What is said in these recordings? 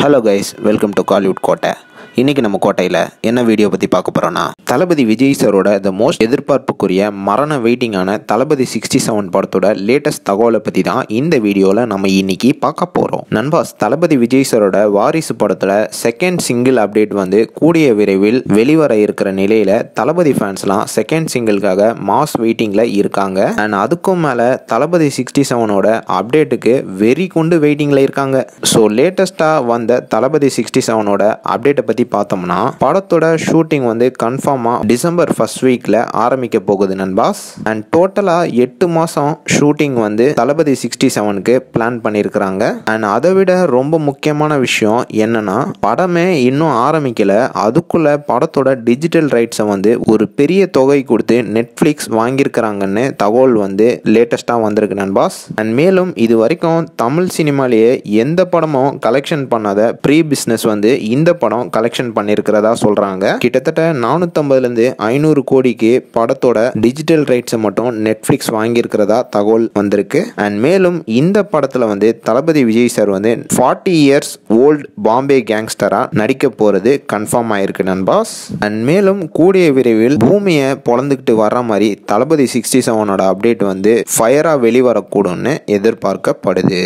Hello guys, welcome to Collywood Quota. இன்னைக்கு நம்ம கோட்டையில் என்ன வீடியோ பற்றி பார்க்க போகிறோன்னா தளபதி விஜய் சரோட த மோஸ்ட் எதிர்பார்ப்புக்குரிய மரண வெயிட்டிங்கான தளபதி சிக்ஸ்டி செவன் படத்தோட லேட்டஸ்ட் தகவலை பற்றி தான் இந்த வீடியோவில் நம்ம இன்னைக்கு பார்க்க போகிறோம் நண்பாஸ் தளபதி விஜய் சரோட வாரிசு படத்தில் செகண்ட் சிங்கிள் அப்டேட் வந்து கூடிய விரைவில் வெளிவர இருக்கிற நிலையில் தளபதி ஃபேன்ஸ்லாம் செகண்ட் சிங்கிள்காக மாஸ் வெயிட்டிங்கில் இருக்காங்க. அண்ட் அதுக்கும் மேலே தளபதி சிக்ஸ்டி செவனோட அப்டேட்டுக்கு வெறி கொண்டு வெயிட்டிங்கில் இருக்காங்க. ஸோ லேட்டஸ்ட்டாக வந்த தளபதி சிக்ஸ்டி செவனோட அப்டேட்டை பற்றி பார்த்தோம்னா படத்தோட ஷூட்டிங் வந்து கன்ஃபார்மாக டிசம்பர் ஃபர்ஸ்ட் வீக்கில் ஆரம்பிக்க போகுது நண்பாஸ். அண்ட் டோட்டலாக எட்டு மாதம் ஷூட்டிங் வந்து தளபதி சிக்ஸ்டி செவனுக்கு பிளான் பண்ணியிருக்கிறாங்க அண்ட் அதை விட ரொம்ப முக்கியமான விஷயம் என்னன்னா படமே இன்னும் ஆரம்பிக்கல. அதுக்குள்ள படத்தோட டிஜிட்டல் ரைட்ஸை வந்து ஒரு பெரிய தொகை கொடுத்து நெட்ஃப்ளிக்ஸ் வாங்கியிருக்கிறாங்கன்னு தகவல் வந்து லேட்டஸ்ட்டாக வந்திருக்கு நண்பாஸ். அண்ட் மேலும் இது வரைக்கும் தமிழ் சினிமாலேயே எந்த படமும் கலெக்ஷன் பண்ணாத ப்ரீ பிஸ்னஸ் வந்து இந்த படம் கலெக்ஷன் பண்ணியிருக்கிறதா சொல்கிறாங்க கிட்டத்தட்ட நானூற்றம்பதுலேருந்து ஐநூறு கோடிக்கு படத்தோட டிஜிட்டல் ரைட்ஸை மட்டும் நெட்ஃப்ளிக்ஸ் வாங்கியிருக்கிறதா தகவல் வந்திருக்கு. அண்ட் மேலும் இந்த படத்தில் வந்து தளபதி விஜய் சார் வந்து ஃபார்ட்டி இயர்ஸ் ஓல்டு பாம்பே கேங்ஸ்டராக நடிக்க போகிறது கன்ஃபார்ம் ஆயிருக்கு நண்பாஸ். அண்ட் மேலும் கூடிய விரைவில் பூமியை பொழந்துக்கிட்டு வர்ற மாதிரி தளபதி சிக்ஸ்டி செவனோட அப்டேட் வந்து ஃபயராக வெளிவரக்கூடும்னு எதிர்பார்க்கப்படுது.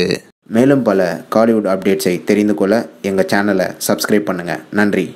மேலும் பல காலிவுட் அப்டேட்ஸை தெரிந்து கொள்ள எங்கள் சேனலை சப்ஸ்கிரைப் பண்ணுங்கள் நன்றி.